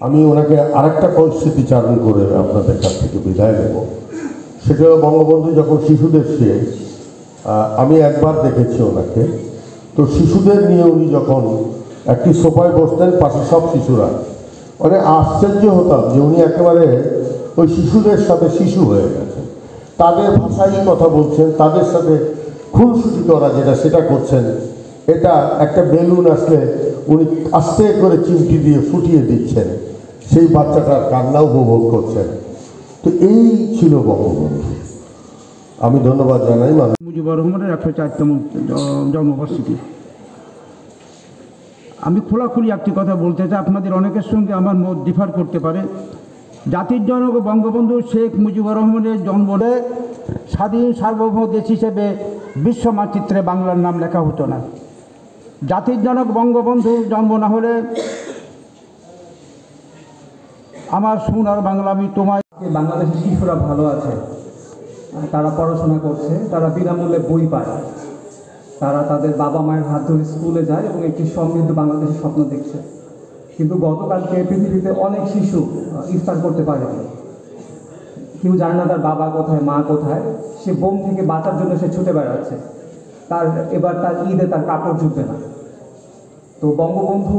আমি ওনাকে আরেকটা পরিস্থিতি স্মৃতিচারণ করে আপনাদের কাছ থেকে বিদায় নেব। সেটা বঙ্গবন্ধু যখন শিশুদের সে আমি একবার দেখেছি ওনাকে। তো শিশুদের নিয়ে উনি যখন একটি সোফায় বসতেন, পাশে সব শিশুরা। মানে আশ্চর্য হতাম যে উনি একেবারে ওই শিশুদের সাথে শিশু হয়ে গেছেন। তাদের ভাষায় কথা বলছেন, তাদের সাথে খুনসুটি করা যেটা, সেটা করছেন, এটা একটা বেলুন আসলে উনি আস্তে করে চিমটি দিয়ে ফুটিয়ে দিচ্ছেন। সেই বাচ্চাটার কান্না উপভোগ করছেন। তো এই ছিল বঙ্গবন্ধু। আমি ধন্যবাদ জানাই মানুষ মুজিবুর রহমানের একশো চারতম জন্মবার্ষিকী আমি খোলাখুলি একটি কথা বলতে চাই, আপনাদের অনেকের সঙ্গে আমার মত ডিফার করতে পারে। জাতির জনক বঙ্গবন্ধু শেখ মুজিবুর রহমানের জন্মলে স্বাধীন সার্বভৌম দেশ হিসেবে বিশ্ব মানচিত্রে বাংলার নাম লেখা হতো না। জাতির জনক বঙ্গবন্ধু, জন্ম না হলে আমার সোনার বাংলা আমি তোমায় বাংলাদেশের শিশুরা ভালো আছে। তারা পড়াশোনা করছে, তারা বিনামূল্যে বই পায়। তারা তাদের বাবা মায়ের হাত ধরে স্কুলে যায় এবং একটি সমৃদ্ধ বাংলাদেশের স্বপ্ন দেখছে। কিন্তু গতকালকে পৃথিবীতে অনেক শিশু ইফতার করতে পারেনি। কেউ জানে না তার বাবা কোথায়, মা কোথায়। সে বোম থেকে বাঁচার জন্য সে ছুটে বেড়াচ্ছে। তার এবার তার ঈদে তার কাপড় জুটবে না। তো বঙ্গবন্ধু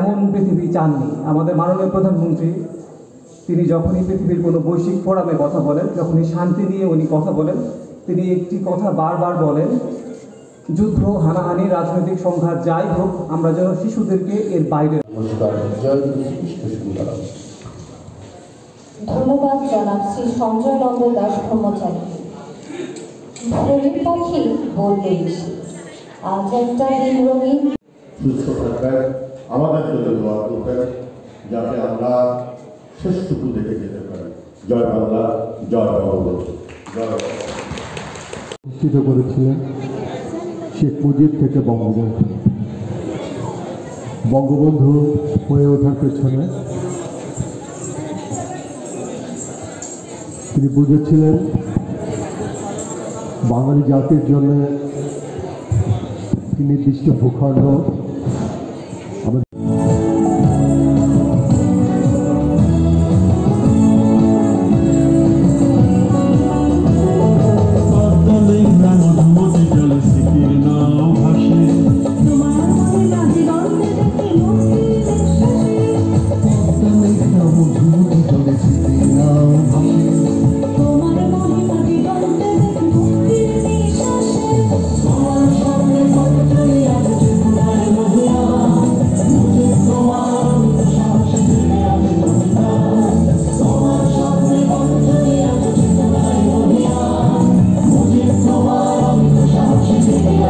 এমন পৃথিবী চাননি। আমাদের মাননীয় প্রধানমন্ত্রী তিনি যখনই পৃথিবীর কোনো বৈশ্বিক ফোরামে কথা বলেন যখনই শান্তি নিয়ে উনি কথা বলেন তিনি একটি কথা বারবার বলেন যুদ্ধ হানাহানি রাজনৈতিক সংঘাত যাই হোক আমরা যেন শিশুদেরকে এর বাইরে ধন্যবাদ জনাব শ্রী সঞ্জয় নন্দ দাস ব্রহ্মচারী। ঘরের পাখি বলতে বেশি আজ একটা দিন রঙিন। সুস্থ থাকবেন আমাদের জন্য দোয়া করবেন যাতে আমরা শেষটুকু দেখে যেতে পারি। জয় বাংলা জয়। করেছিলেন শেখ মুজিব থেকে বঙ্গবন্ধু। বঙ্গবন্ধু হয়ে ওঠার পেছনে তিনি বুঝেছিলেন বাঙালি জাতির জন্য নির্দিষ্ট ভূখণ্ড। আমাদের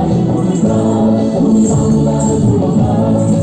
Kurtar, kurtar, kurtar, kurtar